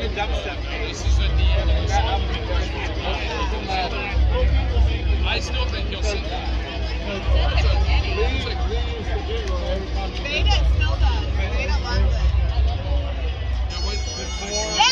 a dubstep. This is at the end of the song. I still think he'll sing that. Veda still does. Veda loves it. Yeah, before- I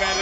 We're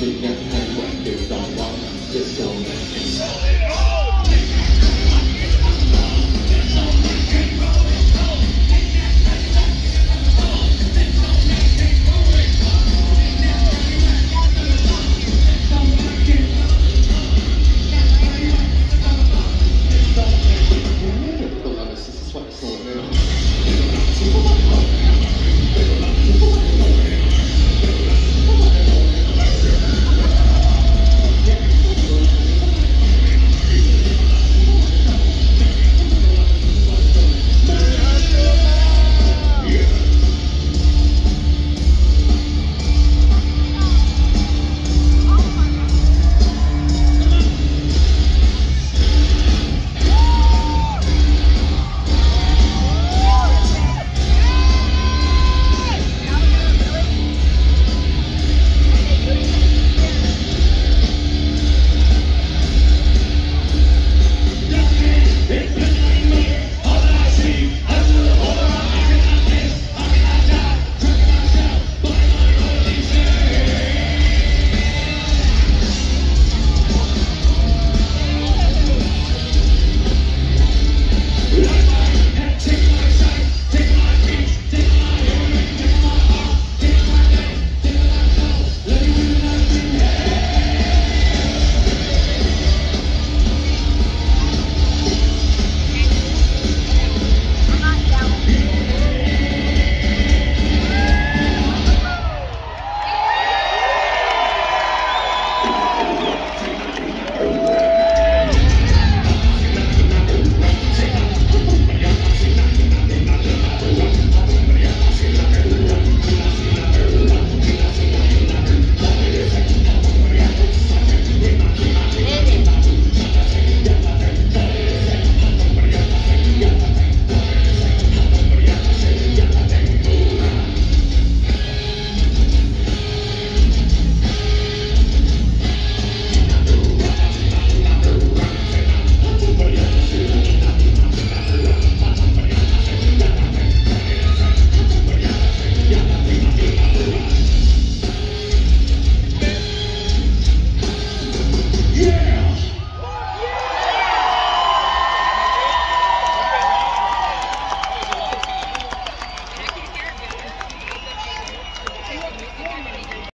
Việt Nam hai quả đều đòi hỏi